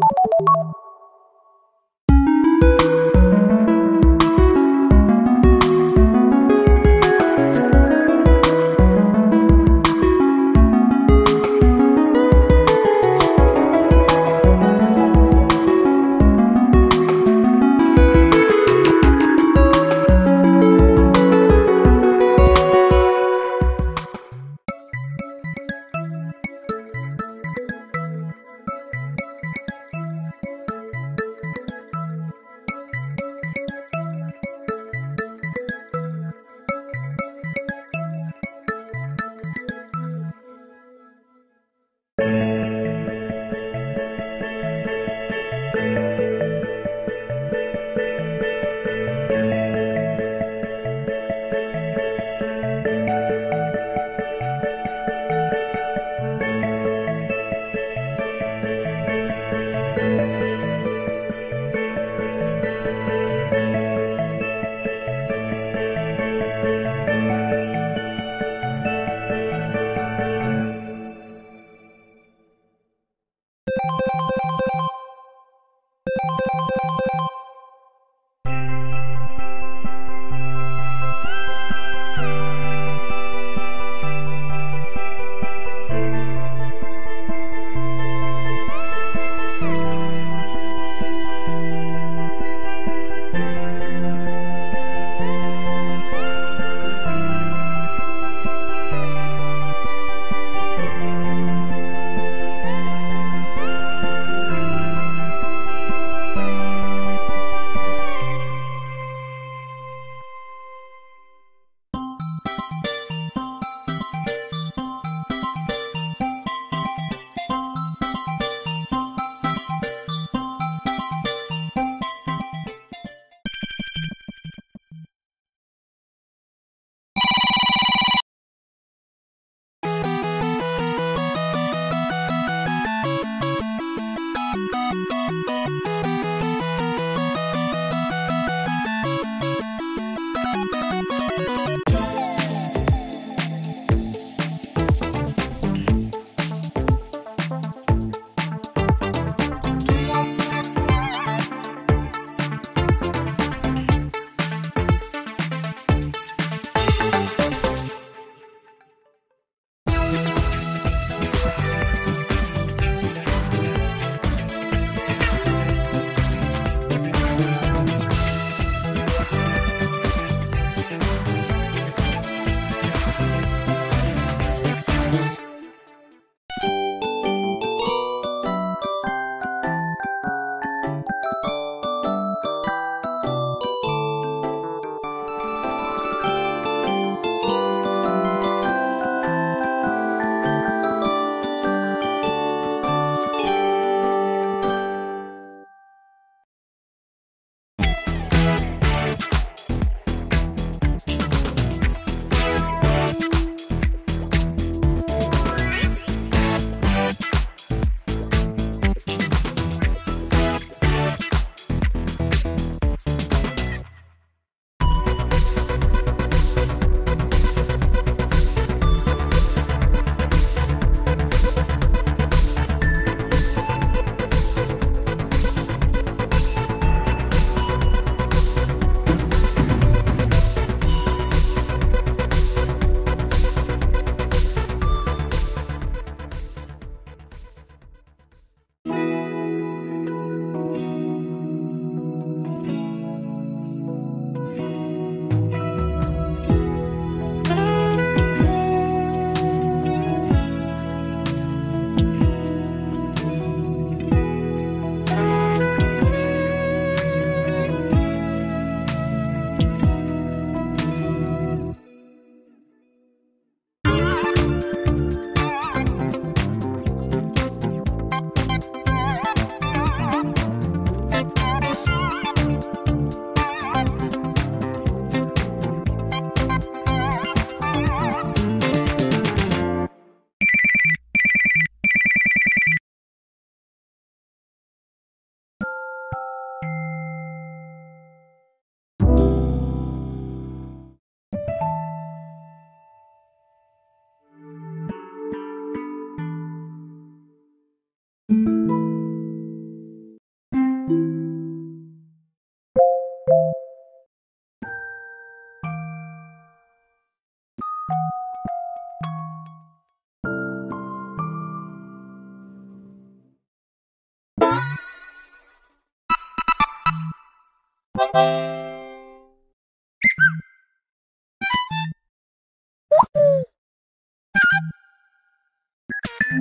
you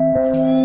you